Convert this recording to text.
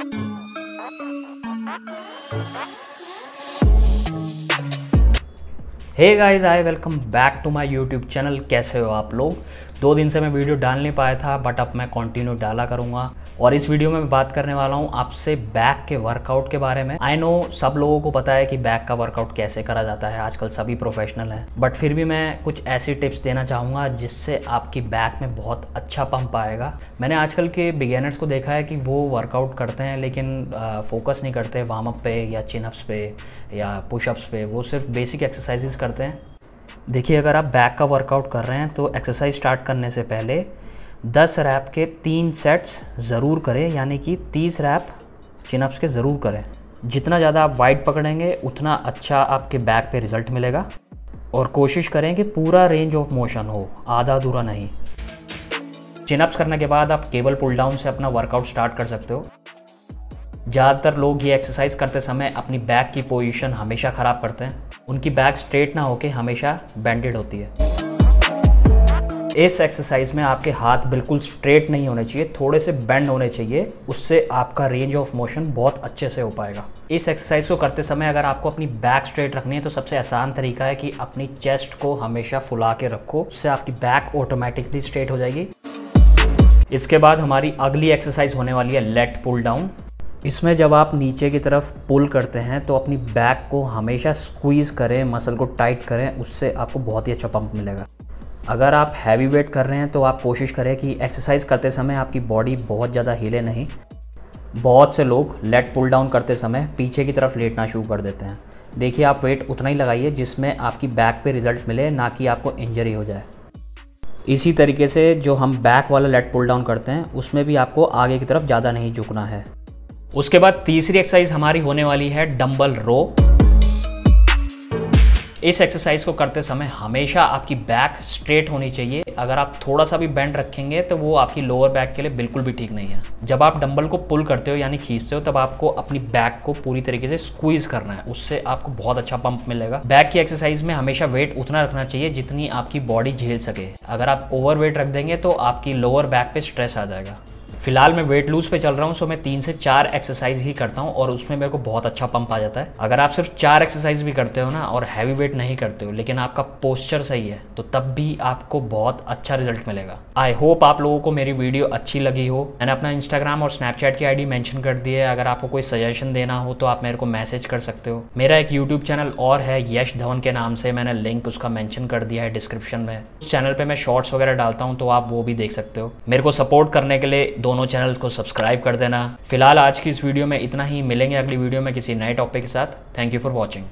Thank you. Hey guys I welcome back to my YouTube channel कैसे हो आप लोग? दो दिन से मैं वीडियो डाल नहीं पाया था बट अब मैं कंटिन्यू डाला करूँगा। और इस वीडियो में मैं बात करने वाला हूँ आपसे बैक के वर्कआउट के बारे में। आई नो सब लोगों को पता है कि बैक का वर्कआउट कैसे करा जाता है, आजकल सभी प्रोफेशनल हैं। बट फिर भी मैं कुछ ऐसी टिप्स देना चाहूँगा जिससे आपकी बैक में बहुत अच्छा पंप आएगा। मैंने आजकल के बिगेनर्स को देखा है कि वो वर्कआउट करते हैं, लेकिन फोकस नहीं करते वार्म अप पे या चिनअप्स पे या पुशअप्स पे। वो सिर्फ़ बेसिक एक्सरसाइजेज हैं। देखिए, अगर आप बैक का वर्कआउट कर रहे हैं तो एक्सरसाइज स्टार्ट करने से पहले 10 रैप के तीन सेट्स ज़रूर करें, यानी कि 30 रैप चिनअप्स के ज़रूर करें। जितना ज़्यादा आप वाइड पकड़ेंगे, उतना अच्छा आपके बैक पे रिज़ल्ट मिलेगा। और कोशिश करें कि पूरा रेंज ऑफ़ मोशन हो, आधा अधूरा नहीं। चिनअप्स करने के बाद आप केबल पुल डाउन से अपना वर्कआउट स्टार्ट कर सकते हो। ज़्यादातर लोग ये एक्सरसाइज करते समय अपनी बैक की पोजीशन हमेशा ख़राब करते हैं। उनकी बैक स्ट्रेट ना होके हमेशा बैंडेड होती है। इस एक्सरसाइज में आपके हाथ बिल्कुल स्ट्रेट नहीं होने चाहिए, थोड़े से बेंड होने चाहिए, उससे आपका रेंज ऑफ़ मोशन बहुत अच्छे से हो पाएगा। इस एक्सरसाइज को करते समय अगर आपको अपनी बैक स्ट्रेट रखनी है तो सबसे आसान तरीका है कि अपनी चेस्ट को हमेशा फुला के रखो, उससे आपकी बैक ऑटोमेटिकली स्ट्रेट हो जाएगी। इसके बाद हमारी अगली एक्सरसाइज होने वाली है लेट पुल डाउन इसमें जब आप नीचे की तरफ़ पुल करते हैं तो अपनी बैक को हमेशा स्क्वीज़ करें मसल को टाइट करें, उससे आपको बहुत ही अच्छा पंप मिलेगा। अगर आप हैवी वेट कर रहे हैं तो आप कोशिश करें कि एक्सरसाइज करते समय आपकी बॉडी बहुत ज़्यादा हिले नहीं। बहुत से लोग लेट पुल डाउन करते समय पीछे की तरफ़ लेटना शुरू कर देते हैं। देखिए, आप वेट उतना ही लगाइए जिसमें आपकी बैक पे रिज़ल्ट मिले, ना कि आपको इंजरी हो जाए। इसी तरीके से जो हम बैक वाला लेट पुल डाउन करते हैं, उसमें भी आपको आगे की तरफ़ ज़्यादा नहीं झुकना है। उसके बाद तीसरी एक्सरसाइज हमारी होने वाली है डंबल रो इस एक्सरसाइज को करते समय हमेशा आपकी बैक स्ट्रेट होनी चाहिए। अगर आप थोड़ा सा भी बेंड रखेंगे तो वो आपकी लोअर बैक के लिए बिल्कुल भी ठीक नहीं है। जब आप डंबल को पुल करते हो, यानी खींचते हो, तब आपको अपनी बैक को पूरी तरीके से स्क्वीज करना है। उससे आपको बहुत अच्छा पंप मिलेगा। बैक की एक्सरसाइज में हमेशा वेट उतना रखना चाहिए जितनी आपकी बॉडी झेल सके। अगर आप ओवर वेट रख देंगे तो आपकी लोअर बैक पे स्ट्रेस आ जाएगा। फ़िलहाल मैं वेट लूज पे चल रहा हूँ सो मैं तीन से चार एक्सरसाइज ही करता हूँ और उसमें मेरे को बहुत अच्छा पंप आ जाता है। अगर आप सिर्फ़ चार एक्सरसाइज भी करते हो ना और हैवी वेट नहीं करते हो, लेकिन आपका पोस्चर सही है तो तब भी आपको बहुत अच्छा रिज़ल्ट मिलेगा। आई होप आप लोगों को मेरी वीडियो अच्छी लगी हो। मैंने अपना इंस्टाग्राम और स्नैपचैट की आईडी मेंशन कर दी है। अगर आपको कोई सजेशन देना हो तो आप मेरे को मैसेज कर सकते हो। मेरा एक यूट्यूब चैनल और है यश धवन के नाम से। मैंने लिंक उसका मैंशन कर दिया है डिस्क्रिप्शन में। उस चैनल पर मैं शॉर्ट्स वगैरह डालता हूँ तो आप वो भी देख सकते हो। मेरे को सपोर्ट करने के लिए दोनों चैनल्स को सब्सक्राइब कर देना। फ़िलहाल आज की इस वीडियो में इतना ही। मिलेंगे अगली वीडियो में किसी नए टॉपिक के साथ। Thank you for watching